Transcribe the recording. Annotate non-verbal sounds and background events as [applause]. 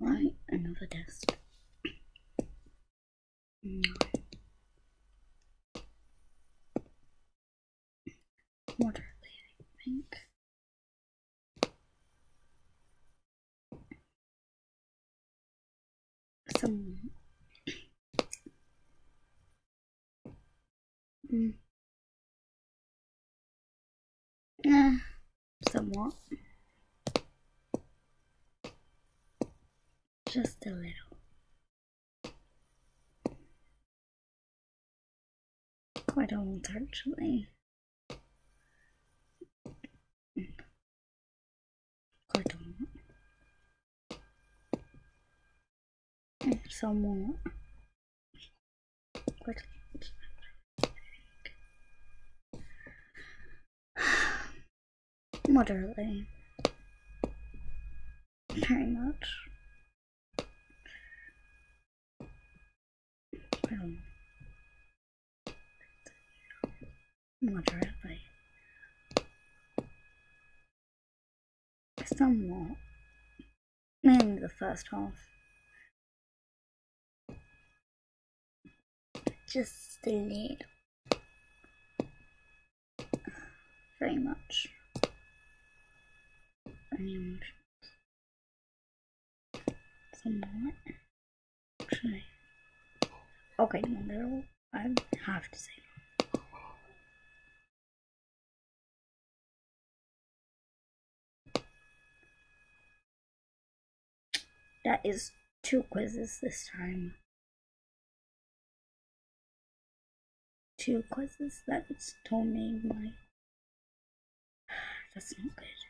Right, another test. Moderately, I think. Some. Mm. Eh, somewhat. Just a little. Quite a lot, actually. Quite a lot. Eh, Somewhat. Quite. [sighs] Moderately. Very much. Well, moderately. Somewhat. Mainly the first half. Just a little. Very much. Any emotions. Somewhat. Actually. Okay, no. I have to say. That is two quizzes this time. Two quizzes. That's me my. [sighs] That's not good.